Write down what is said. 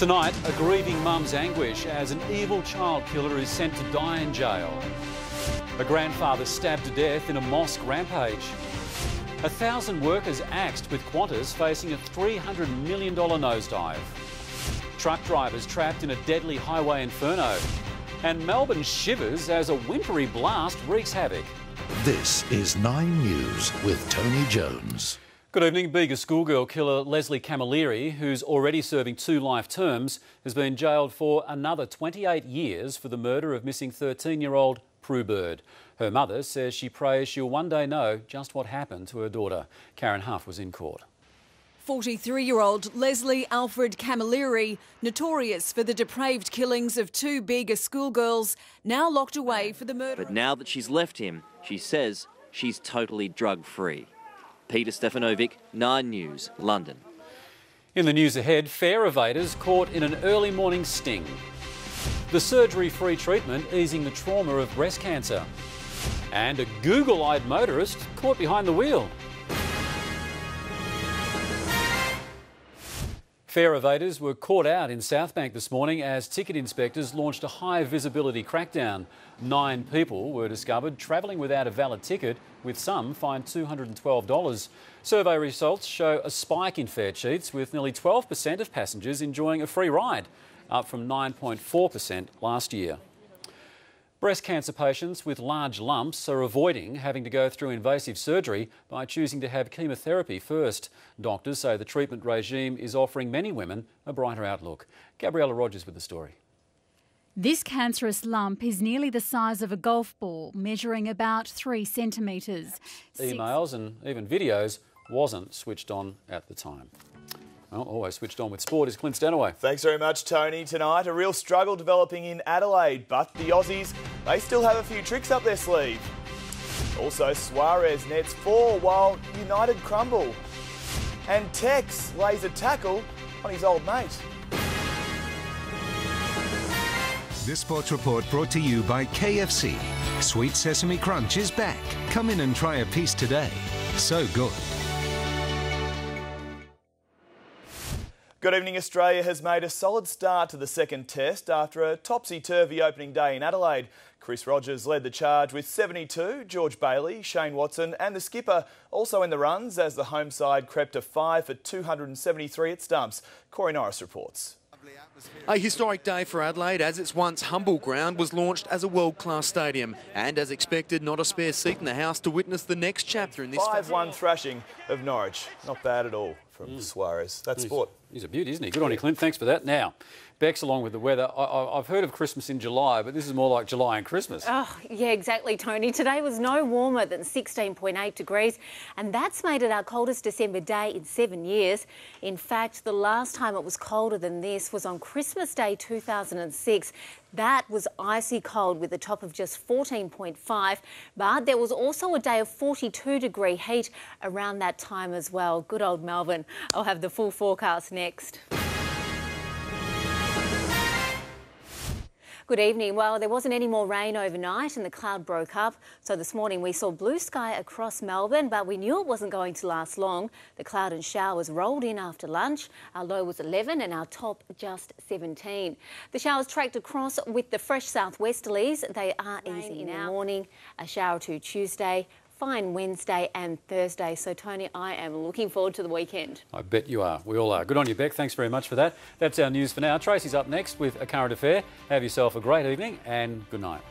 Tonight, a grieving mum's anguish as an evil child killer is sent to die in jail. A grandfather stabbed to death in a mosque rampage. A thousand workers axed with Qantas facing a $300 million nosedive. Truck drivers trapped in a deadly highway inferno. And Melbourne shivers as a wintry blast wreaks havoc. This is Nine News with Tony Jones. Good evening. Bega schoolgirl killer Leslie Camilleri, who's already serving two life terms, has been jailed for another 28 years for the murder of missing 13-year-old Prue Bird. Her mother says she prays she'll one day know just what happened to her daughter. Karen Huff was in court. 43 year old Leslie Alfred Camilleri, notorious for the depraved killings of two Bega schoolgirls, now locked away for the murder. But now that she's left him, she says she's totally drug free. Peter Stefanovic, 9 News, London. In the news ahead, fare evaders caught in an early morning sting. The surgery free treatment easing the trauma of breast cancer. And a Google eyed motorist caught behind the wheel. Fare evaders were caught out in Southbank this morning as ticket inspectors launched a high visibility crackdown. Nine people were discovered travelling without a valid ticket, with some fined $212. Survey results show a spike in fare cheats, with nearly 12% of passengers enjoying a free ride, up from 9.4% last year. Breast cancer patients with large lumps are avoiding having to go through invasive surgery by choosing to have chemotherapy first. Doctors say the treatment regime is offering many women a brighter outlook. Gabriella Rogers with the story. This cancerous lump is nearly the size of a golf ball, measuring about three centimetres. Emails and even videos wasn't switched on at the time. Well, oh, always switched on with sport is Clint Stanaway. Thanks very much, Tony. Tonight, a real struggle developing in Adelaide, but the Aussies, they still have a few tricks up their sleeve. Also, Suarez nets four while United crumble. And Tex lays a tackle on his old mate. This sports report brought to you by KFC. Sweet Sesame Crunch is back. Come in and try a piece today. So good. Good evening. Australia has made a solid start to the second test after a topsy-turvy opening day in Adelaide. Chris Rogers led the charge with 72, George Bailey, Shane Watson and the skipper also in the runs as the home side crept to 5 for 273 at stumps. Corey Norris reports. A historic day for Adelaide as its once humble ground was launched as a world-class stadium and as expected not a spare seat in the house to witness the next chapter in this 5-1 thrashing of Norwich. Not bad at all from mm. Suarez. That's he's, sport. He's a beauty, isn't he? Good on you, Clint. Thanks for that. Now, Bex, along with the weather, I, have heard of Christmas in July, but this is more like July and Christmas. Oh, yeah, exactly, Tony. Today was no warmer than 16.8 degrees, and that's made it our coldest December day in seven years. In fact, the last time it was colder than this was on Christmas Day 2006. That was icy cold with a top of just 14.5, but there was also a day of 42 degree heat around that time as well. Good old Melbourne. I'll have the full forecast next. Good evening. Well, there wasn't any more rain overnight and the cloud broke up. So this morning we saw blue sky across Melbourne, but we knew it wasn't going to last long. The cloud and showers rolled in after lunch. Our low was 11 and our top just 17. The showers tracked across with the fresh southwesterlies. They are easy in the morning. A shower to Tuesday, fine Wednesday and Thursday. So, Tony, I am looking forward to the weekend. I bet you are. We all are. Good on you, Beck. Thanks very much for that. That's our news for now. Tracy's up next with a current affair. Have yourself a great evening and good night.